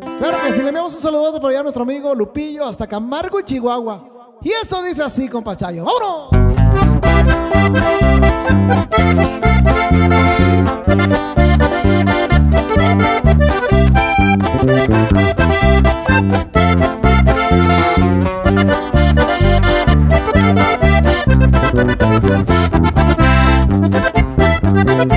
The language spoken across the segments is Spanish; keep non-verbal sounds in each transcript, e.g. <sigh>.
Claro que si le enviamos un saludo por allá a nuestro amigo Lupillo hasta Camargo y Chihuahua. Y eso dice así, compachayo. ¡Vámonos! <laughs>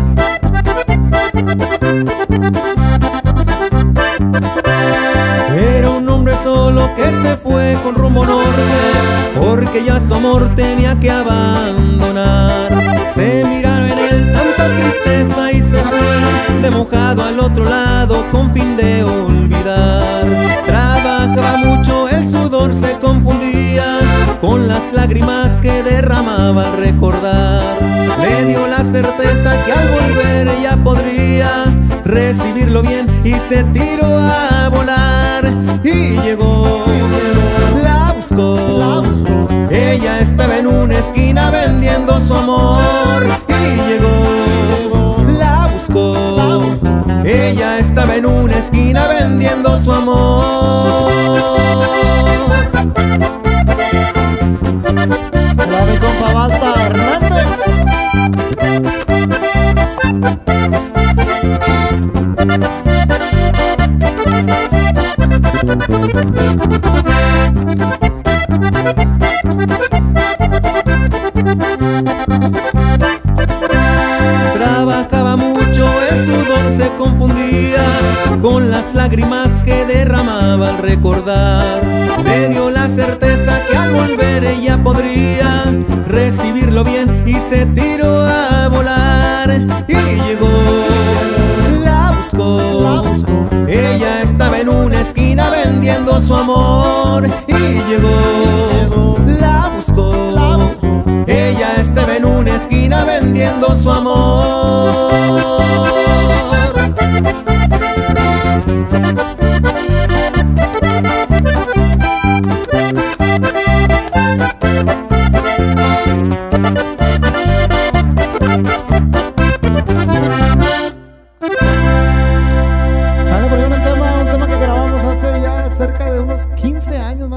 Porque ya su amor tenía que abandonar. Se miraron en él tanta tristeza y se fue De mojado al otro lado con fin de olvidar. Trabajaba mucho, el sudor se confundía Con las lágrimas que derramaba al recordar. Le dio la certeza que al volver ella podría recibirlo bien y se tiró a volar y llegó, la buscó, ella estaba en una esquina vendiendo su amor y llegó, la buscó, ella estaba en una esquina vendiendo su amor. Hola, mi compa Balta Hernández. Con las lágrimas que derramaba al recordar. Le dio la certeza que al volver ella podría recibirlo bien y se tiró a volar. Y llegó, la buscó, ella estaba en una esquina vendiendo su amor. Y llegó, la buscó, ella estaba en una esquina vendiendo su amor.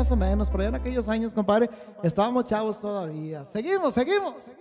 Más o menos. Por allá en aquellos años, compadre, estábamos chavos todavía. Seguimos, seguimos.